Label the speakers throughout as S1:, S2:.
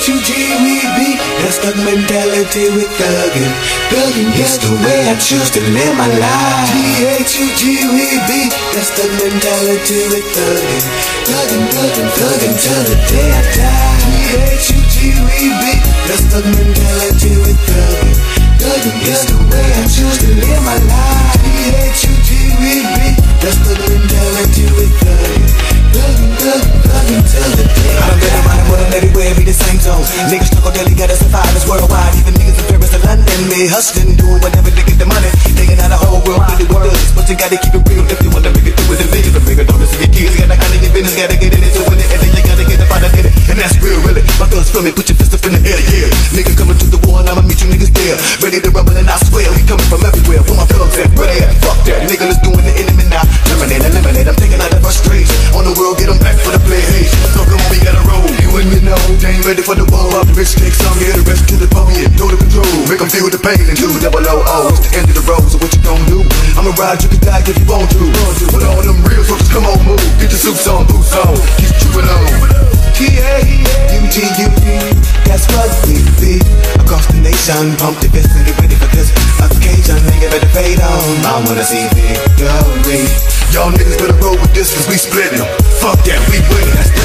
S1: T-H-U-G-We-B That's the mentality with thuggin' Thuggin' It's the way I choose to live my life. T-H-U-G-We-B That's the mentality with thuggin' Thuggin', thuggin', thuggin' till the day I die. T-H-U-G-We-B That's the mentality
S2: Niggas struggle daily, gotta survive, it's worldwide. Even niggas in Paris to London Me hustling, doing whatever to get the money. Thinking how the whole world really what does But you gotta keep it real if you wanna make it through with the vision. But bigger don't listen to your kids, gotta handle your business Gotta get in it, doing it, and then you gotta get up out of it And that's real, really. My thugs feel me, put your fist up in the air, yeah. Nigga coming to the war, and I'ma meet you niggas there. Ready to the pain And do double O, it's the end of the road So what you gon' do? I'ma ride, you can die if you want to. Put on them real folks, come on, move. Get your suits on, boots on, keep chewing on
S1: T-A-U-G-U-B That's what we be Across the nation Pump the fist and get ready for this occasion. Nigga better fade on. I wanna see victory.
S2: Y'all niggas better roll with this cause we splitting. Fuck that, we winning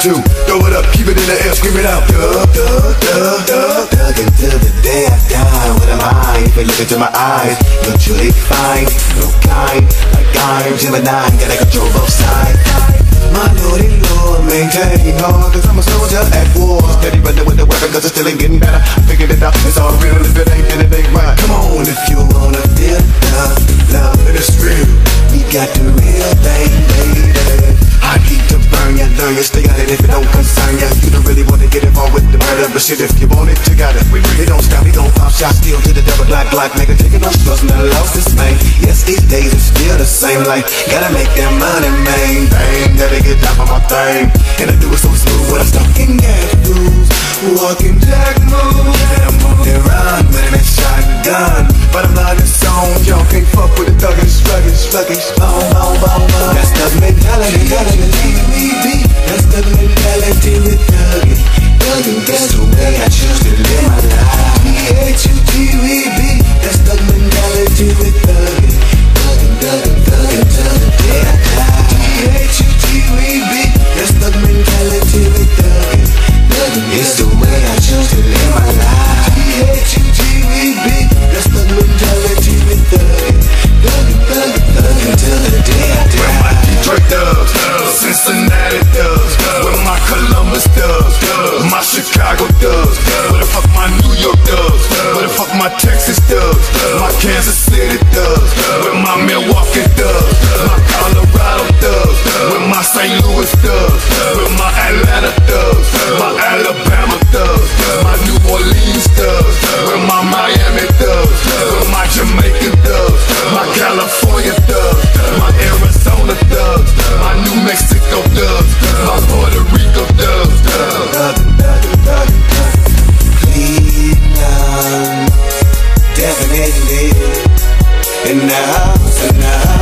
S2: thug you to Throw it up, keep it in the air, scream it out. Thug, thug, thug, thug
S1: Thuggin' till the day I die What am I? If you look into my eyes. You're truly fine, no kind Like I'm Gemini, gotta control both sides. My lordy lord, maintain hard Cause I'm a soldier at war. Steady running with the weapon cause it's still ain't getting better. I figured it out, it's all real If it ain't, then it ain't right. Come on if you wanna feel love, love
S2: And it's real
S1: We got the real thing, baby I keep to burn you, learn you, stay out it if it don't concern you You don't really wanna get involved with the murder But shit, if you want it, you got it. They don't stop, we gon' pop shots Still to the devil, black, black Nigga taking no stress, no losses, man Yes, these days it's still the same Like, gotta make that money, man. Bang, gotta get down for my thing. And I do it so smooth When I'm stuck in gas rules Walking jack
S2: Cincinnati thugs
S1: Definitely In the house, in the house